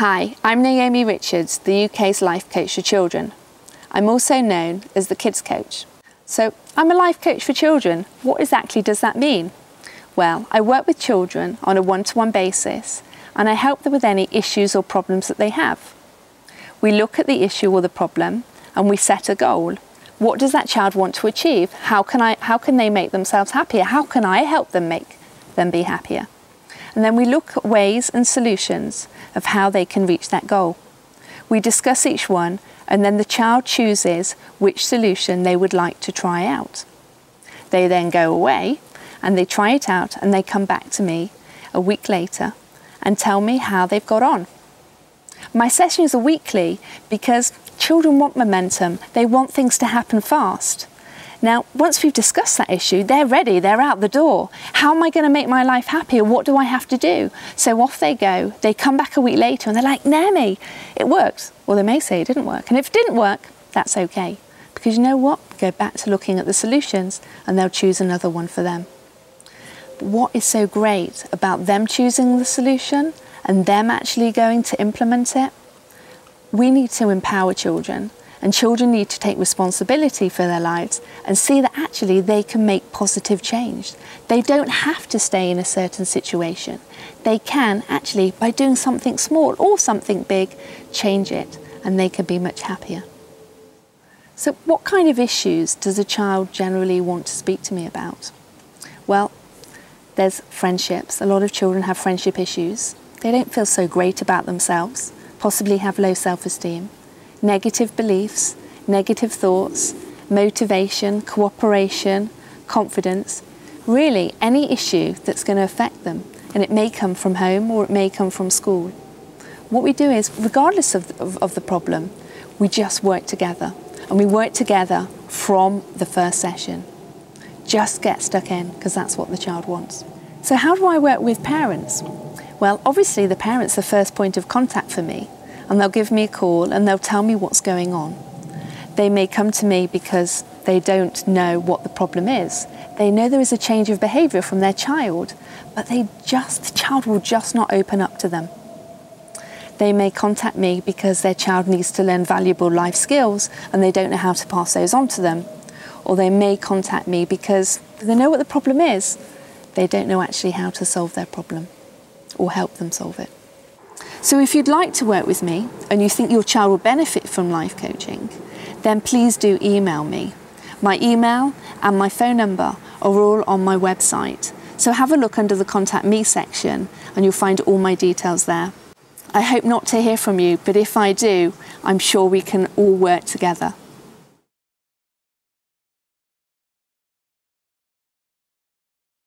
Hi, I'm Naomi Richards, the UK's life coach for children. I'm also known as the Kids Coach. So, I'm a life coach for children. What exactly does that mean? Well, I work with children on a one to one basis and I help them with any issues or problems that they have. We look at the issue or the problem and we set a goal. What does that child want to achieve? How can, I, how can they make themselves happier? How can I help them make them be happier? And then we look at ways and solutions of how they can reach that goal. We discuss each one and then the child chooses which solution they would like to try out. They then go away and they try it out and they come back to me a week later and tell me how they've got on. My sessions are weekly because children want momentum, they want things to happen fast. Now, once we've discussed that issue, they're ready, they're out the door. How am I going to make my life happier? What do I have to do? So off they go. They come back a week later and they're like, Naomi, it worked. Well, they may say it didn't work. And if it didn't work, that's okay. Because you know what? Go back to looking at the solutions and they'll choose another one for them. But what is so great about them choosing the solution and them actually going to implement it? We need to empower children and children need to take responsibility for their lives and see that actually they can make positive change. They don't have to stay in a certain situation. They can actually, by doing something small or something big, change it and they can be much happier. So, what kind of issues does a child generally want to speak to me about? Well, there's friendships. A lot of children have friendship issues. They don't feel so great about themselves, possibly have low self esteem negative beliefs, negative thoughts, motivation, cooperation, confidence, really any issue that's going to affect them. And it may come from home or it may come from school. What we do is, regardless of, of, of the problem, we just work together. And we work together from the first session. Just get stuck in because that's what the child wants. So, how do I work with parents? Well, obviously, the parent's are the first point of contact for me and they'll give me a call and they'll tell me what's going on. They may come to me because they don't know what the problem is. They know there is a change of behaviour from their child, but they just the child will just not open up to them. They may contact me because their child needs to learn valuable life skills and they don't know how to pass those on to them. Or they may contact me because they know what the problem is, they don't know actually how to solve their problem or help them solve it. So if you'd like to work with me and you think your child will benefit from life coaching, then please do email me. My email and my phone number are all on my website. So have a look under the Contact Me section and you'll find all my details there. I hope not to hear from you, but if I do, I'm sure we can all work together.